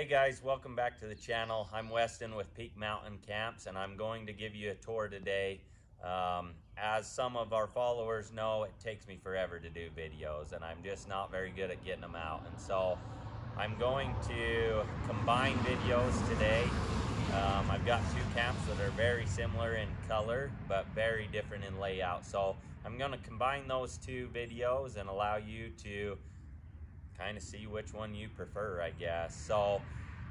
Hey guys, welcome back to the channel. I'm Weston with Peak Mountain Camps and I'm going to give you a tour today. Um, as some of our followers know, it takes me forever to do videos and I'm just not very good at getting them out. And so I'm going to combine videos today. Um, I've got two camps that are very similar in color, but very different in layout. So I'm gonna combine those two videos and allow you to kind of see which one you prefer, I guess. So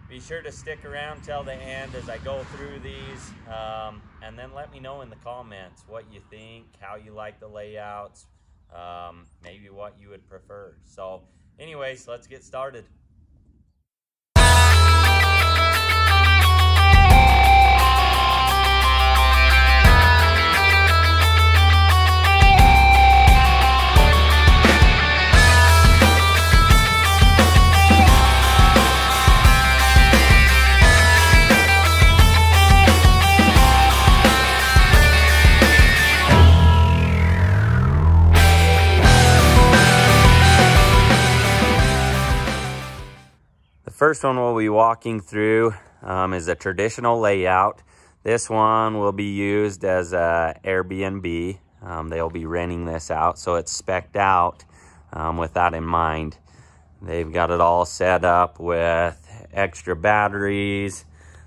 be sure to stick around till the end as I go through these. Um, and then let me know in the comments what you think, how you like the layouts, um, maybe what you would prefer. So anyways, let's get started. First one we'll be walking through um, is a traditional layout. This one will be used as a Airbnb. Um, they'll be renting this out, so it's specked out um, with that in mind. They've got it all set up with extra batteries.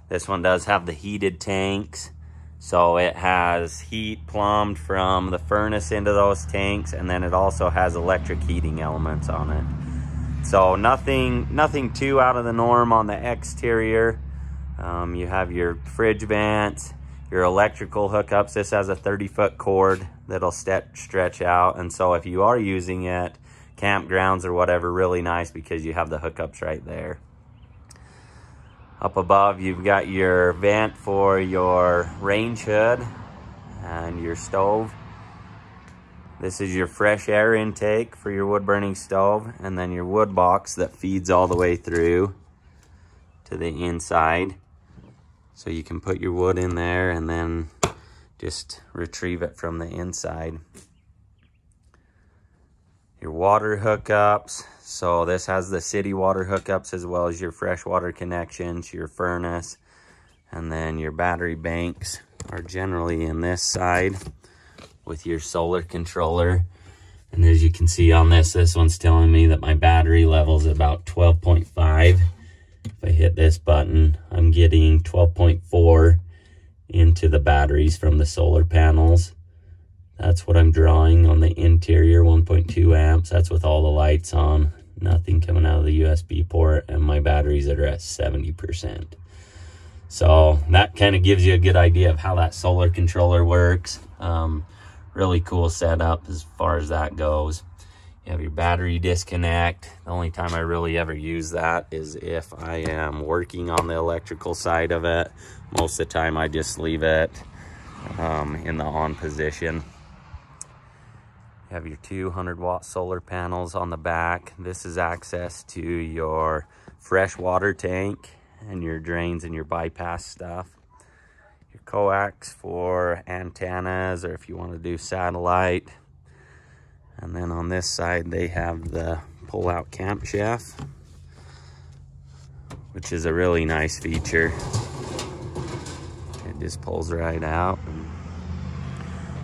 This one does have the heated tanks. So it has heat plumbed from the furnace into those tanks, and then it also has electric heating elements on it. So nothing, nothing too out of the norm on the exterior. Um, you have your fridge vents, your electrical hookups. This has a 30 foot cord that'll step, stretch out. And so if you are using it, campgrounds or whatever, really nice because you have the hookups right there. Up above, you've got your vent for your range hood and your stove. This is your fresh air intake for your wood burning stove and then your wood box that feeds all the way through to the inside. So you can put your wood in there and then just retrieve it from the inside. Your water hookups. So this has the city water hookups as well as your freshwater connections, your furnace, and then your battery banks are generally in this side with your solar controller. And as you can see on this, this one's telling me that my battery level is about 12.5. If I hit this button, I'm getting 12.4 into the batteries from the solar panels. That's what I'm drawing on the interior, 1.2 amps. That's with all the lights on, nothing coming out of the USB port, and my batteries that are at 70%. So that kind of gives you a good idea of how that solar controller works. Um, really cool setup as far as that goes. You have your battery disconnect. The only time I really ever use that is if I am working on the electrical side of it. Most of the time I just leave it um, in the on position. You have your 200 watt solar panels on the back. This is access to your fresh water tank and your drains and your bypass stuff coax for antennas or if you want to do satellite. And then on this side, they have the pull-out camp chef, which is a really nice feature. It just pulls right out.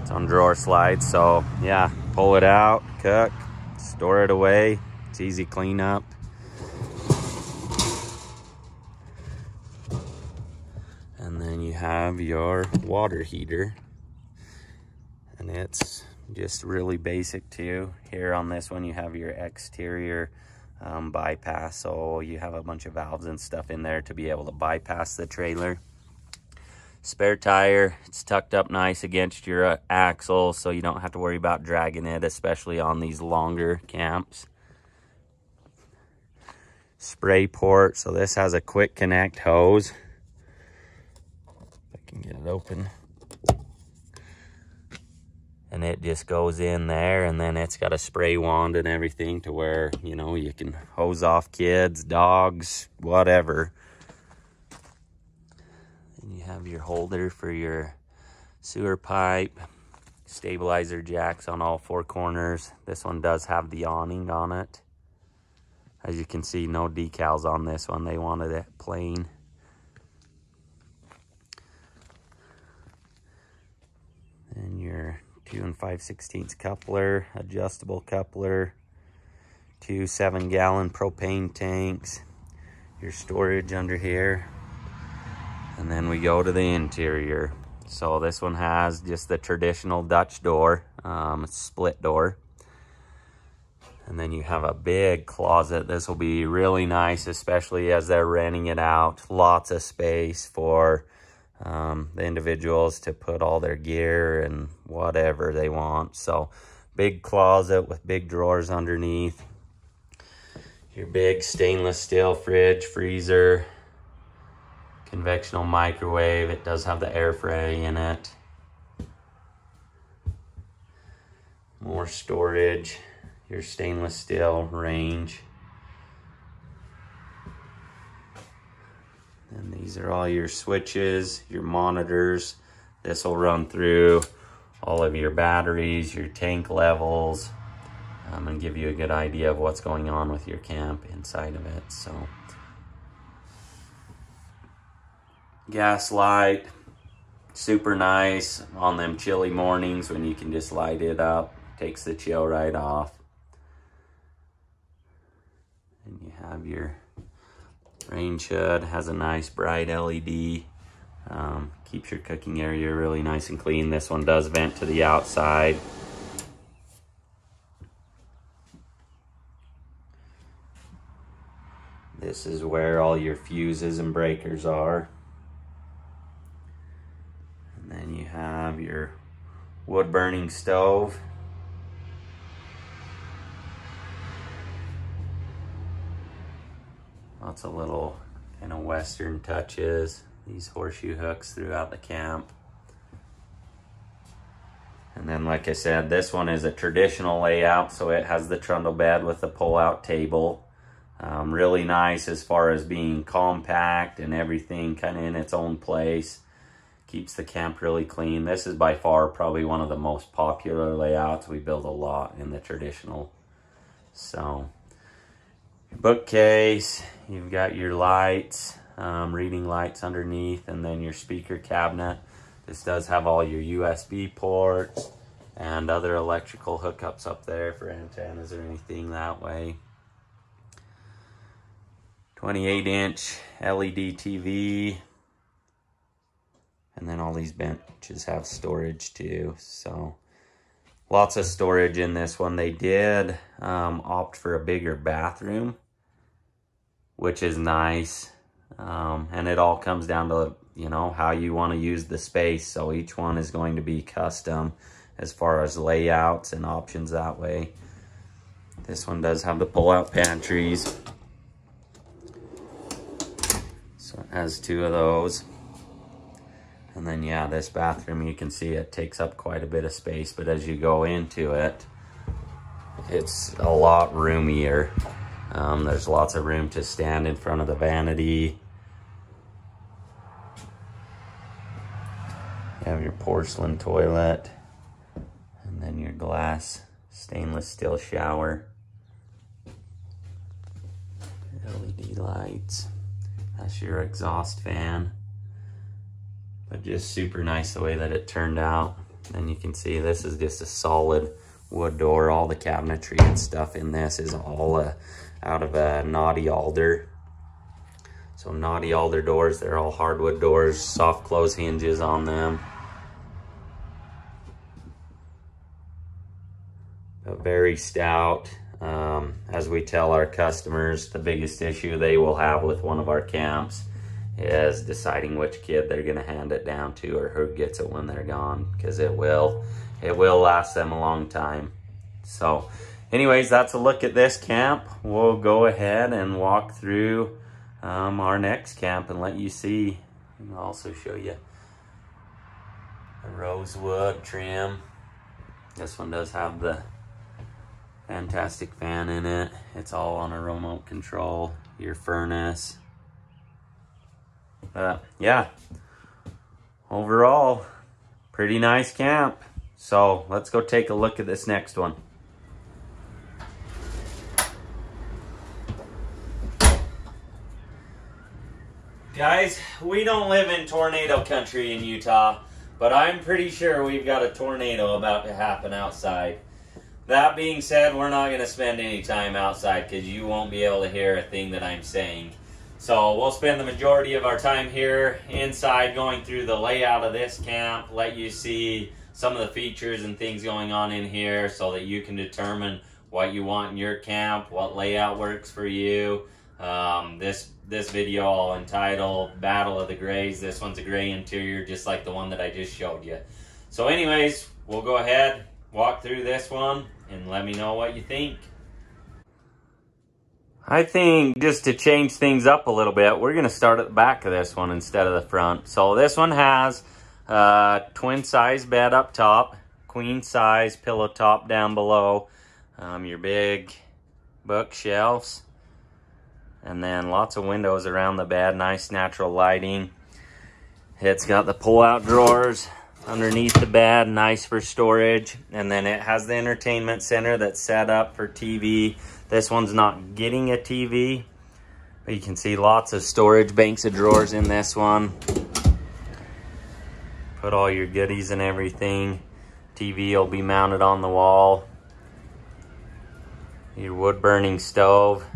It's on drawer slides, so yeah, pull it out, cook, store it away. It's easy cleanup. Have your water heater and it's just really basic too. Here on this one you have your exterior um, bypass so you have a bunch of valves and stuff in there to be able to bypass the trailer. Spare tire, it's tucked up nice against your uh, axle so you don't have to worry about dragging it especially on these longer camps. Spray port, so this has a quick connect hose can get it open. And it just goes in there and then it's got a spray wand and everything to where, you know, you can hose off kids, dogs, whatever. And you have your holder for your sewer pipe, stabilizer jacks on all four corners. This one does have the awning on it. As you can see, no decals on this one. They wanted it plain. And your two and five sixteenths coupler, adjustable coupler, two seven gallon propane tanks, your storage under here. And then we go to the interior. So this one has just the traditional Dutch door, um, split door. And then you have a big closet. This will be really nice, especially as they're renting it out. Lots of space for um, the individuals to put all their gear and whatever they want. So big closet with big drawers underneath. Your big stainless steel fridge, freezer, convectional microwave. It does have the air fry in it. More storage your stainless steel range. And these are all your switches, your monitors. This will run through all of your batteries, your tank levels, um, and give you a good idea of what's going on with your camp inside of it. So, gas light, super nice on them chilly mornings when you can just light it up, takes the chill right off. And you have your range hood, has a nice bright LED. Um, keeps your cooking area really nice and clean. This one does vent to the outside. This is where all your fuses and breakers are. And then you have your wood burning stove. Lots of little kind of western touches. These horseshoe hooks throughout the camp. And then, like I said, this one is a traditional layout, so it has the trundle bed with the pull-out table. Um, really nice as far as being compact and everything kind of in its own place. Keeps the camp really clean. This is by far probably one of the most popular layouts. We build a lot in the traditional. So, bookcase, you've got your lights, um, reading lights underneath, and then your speaker cabinet. This does have all your USB ports and other electrical hookups up there for antennas or anything that way. 28 inch LED TV. And then all these benches have storage too. So lots of storage in this one. They did um, opt for a bigger bathroom, which is nice. Um, and it all comes down to, you know, how you want to use the space. So each one is going to be custom as far as layouts and options that way. This one does have the pull-out pantries. So it has two of those. And then, yeah, this bathroom, you can see it takes up quite a bit of space, but as you go into it, it's a lot roomier. Um, there's lots of room to stand in front of the vanity. You have your porcelain toilet, and then your glass stainless steel shower. LED lights. That's your exhaust fan. But just super nice the way that it turned out. And you can see this is just a solid wood door. All the cabinetry and stuff in this is all uh, out of a knotty alder. So knotty alder doors, they're all hardwood doors, soft close hinges on them. But very stout. Um, as we tell our customers, the biggest issue they will have with one of our camps is deciding which kid they're going to hand it down to or who gets it when they're gone because it will it will last them a long time. So anyways that's a look at this camp. We'll go ahead and walk through um, our next camp and let you see. And also show you the rosewood trim. This one does have the fantastic fan in it. It's all on a remote control your furnace but yeah, overall, pretty nice camp. So let's go take a look at this next one. Guys, we don't live in tornado country in Utah, but I'm pretty sure we've got a tornado about to happen outside. That being said, we're not going to spend any time outside because you won't be able to hear a thing that I'm saying. So we'll spend the majority of our time here inside going through the layout of this camp, let you see some of the features and things going on in here so that you can determine what you want in your camp, what layout works for you. Um, this this video I'll entitle Battle of the Grays. This one's a gray interior just like the one that I just showed you. So anyways, we'll go ahead, walk through this one, and let me know what you think. I think just to change things up a little bit, we're going to start at the back of this one instead of the front. So this one has a twin size bed up top, queen size pillow top down below, um, your big bookshelves, and then lots of windows around the bed, nice natural lighting. It's got the pull-out drawers underneath the bed, nice for storage. And then it has the entertainment center that's set up for TV this one's not getting a TV, but you can see lots of storage banks of drawers in this one. Put all your goodies and everything. TV will be mounted on the wall. Your wood burning stove.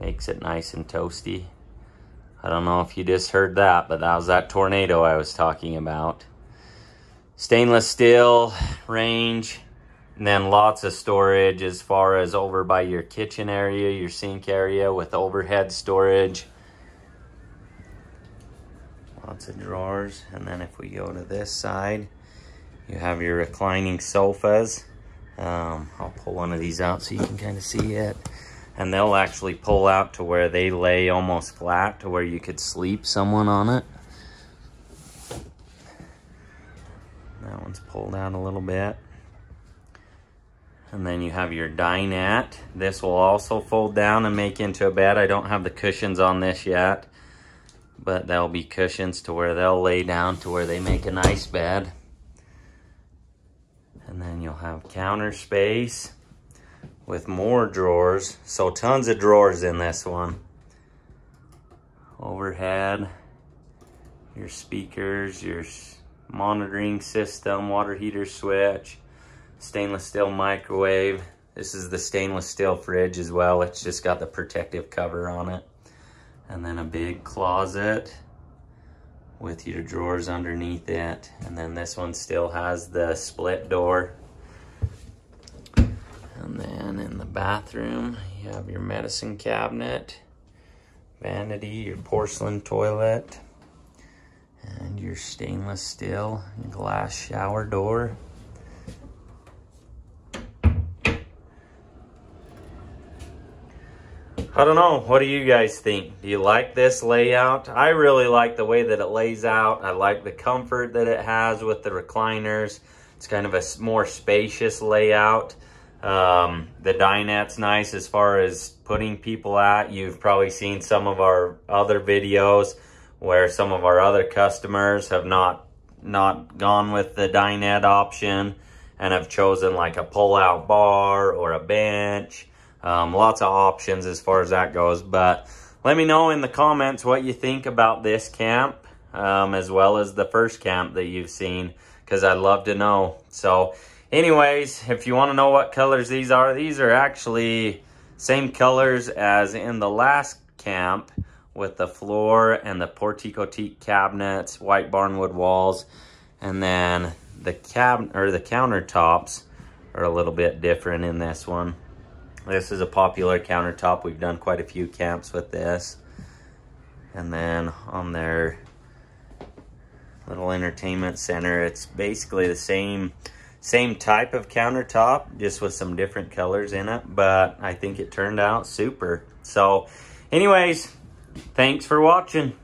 Makes it nice and toasty. I don't know if you just heard that, but that was that tornado I was talking about. Stainless steel range. And then lots of storage as far as over by your kitchen area, your sink area with overhead storage. Lots of drawers. And then if we go to this side, you have your reclining sofas. Um, I'll pull one of these out so you can kind of see it. And they'll actually pull out to where they lay almost flat to where you could sleep someone on it. That one's pulled out a little bit. And then you have your dinette. This will also fold down and make into a bed. I don't have the cushions on this yet, but there'll be cushions to where they'll lay down to where they make a nice bed. And then you'll have counter space with more drawers. So tons of drawers in this one. Overhead, your speakers, your monitoring system, water heater switch, stainless steel microwave. This is the stainless steel fridge as well. It's just got the protective cover on it. And then a big closet with your drawers underneath it. And then this one still has the split door. And then in the bathroom, you have your medicine cabinet, vanity, your porcelain toilet, and your stainless steel glass shower door. I don't know. What do you guys think? Do you like this layout? I really like the way that it lays out. I like the comfort that it has with the recliners. It's kind of a more spacious layout. Um, the dinette's nice as far as putting people at. You've probably seen some of our other videos where some of our other customers have not not gone with the dinette option and have chosen like a pull-out bar or a bench um, lots of options as far as that goes. But let me know in the comments what you think about this camp um, as well as the first camp that you've seen because I'd love to know. So anyways, if you want to know what colors these are, these are actually same colors as in the last camp with the floor and the portico teak cabinets, white barnwood walls, and then the cab or the countertops are a little bit different in this one. This is a popular countertop. We've done quite a few camps with this. And then on their little entertainment center, it's basically the same same type of countertop, just with some different colors in it. But I think it turned out super. So anyways, thanks for watching.